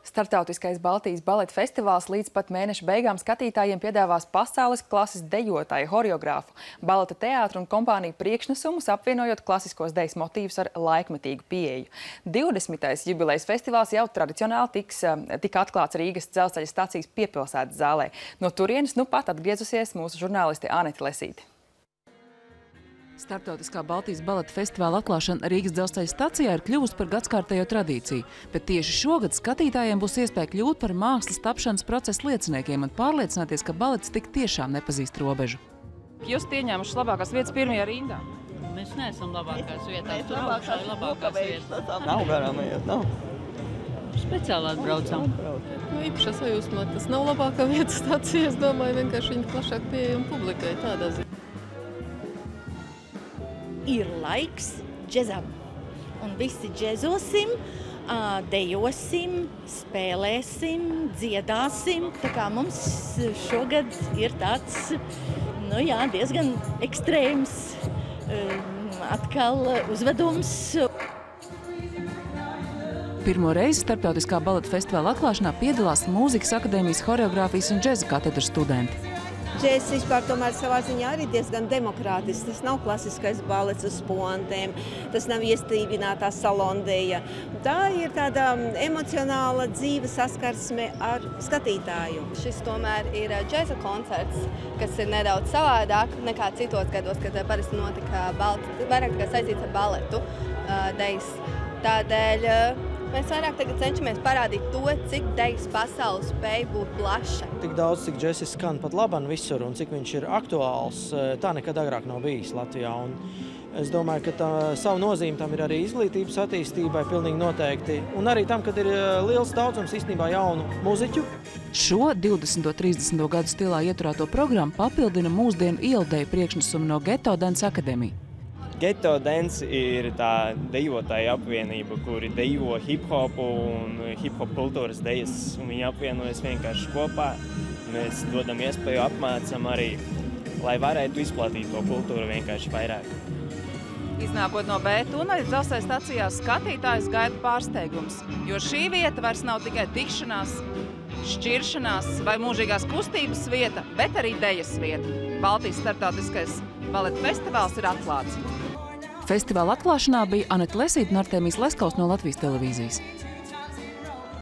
Startautiskais Baltijas baleta festivāls līdz pat mēneša beigām skatītājiem piedāvās pasaules klases dejotāju, horeogrāfu, baleta teātru un kompāniju priekšnesumus, apvienojot klasiskos dejas motīvus ar laikmetīgu pieeju. 20. jubilejas festivāls jau tradicionāli tiks, um, tika atklāts Rīgas dzelzceļa stacijas piepilsētas zālē. No turienes nu pat atgriezusies mūsu žurnālisti Aneti Lesīti. Startautiskā Baltijas baleta festivāla atklāšana Rīgas dzelzceļa stacijā ir kļuvusi par gadskārtējo tradīciju, bet tieši šogad skatītājiem būs iespēja kļūt par mākslas tapšanas procesa lieciniekiem un pārliecināties, ka balets tik tiešām nepazīst robežu. Jūs ieņēmuši labākās vietas pirmajā rindā. Mēs neesam labākās vietās. Tur augšā ir labākās vietas. Nav garām iet, nav. Speciāli atbraucam. Nu, īpašā sajūsmā tas nav labākā vieta stācija. Es domāju, vienkārši viņa plašāk pieejama publikai tādā ziņā. Ir laiks džezam. Un visi džezosim, dejosim, spēlēsim, dziedāsim. Tā kā mums šogad ir tāds nu jā, diezgan ekstrēms atkal uzvedums. Pirmo reizi Startautiskā baleta festivāla atklāšanā piedalās Mūzikas akadēmijas horeogrāfijas un džeza katedras studenti. Džēzus vispār tomēr savā ziņā arī diezgan demokrātisks. Tas nav klasiskais balets uz pontiem, tas nav iestīvinātā salondeja. Tā ir tāda emocionāla dzīve saskarsme ar skatītāju. Šis tomēr ir džēza koncerts, kas ir nedaudz savādāk nekā citos gados, kad parasti notika balti, vairāk tikai saistīts ar baletu uh, dejas. Tādēļ uh, Mēs vairāk cenšamies parādīt to, cik dejas pasaule spēj būt plaša. Tik daudz, cik džesis skan pat labam visur un cik viņš ir aktuāls, tā nekad agrāk nav bijis Latvijā. Un es domāju, ka tā, savu nozīmi tam ir arī izglītības attīstībai pilnīgi noteikti. Un arī tam, kad ir liels daudzums īstenībā jaunu muziķu. Šo 20. un 30. gadu stilā ieturēto programmu papildina mūsdienu ieldēju priekšnesumu no Geto Dance Akademija. Geto Dance ir tā dejotāja apvienība, kuri dejo hip-hopu un hip-hop kultūras dejas. Viņi apvienojas vienkārši kopā. Mēs dodam iespēju apmācam arī, lai varētu izplatīt to kultūru vienkārši vairāk. Iznākot no B-tuna, ir dzelzceļa stacijā skatītājs gaida pārsteigums, jo šī vieta vairs nav tikai tikšanās, šķiršanās vai mūžīgās kustības vieta, bet arī dejas vieta. Baltijas startautiskais baleta festivāls ir atklāts. Festivāla atklāšanā bija Anita Lesīta un Artēmijas Leskaus no Latvijas televīzijas.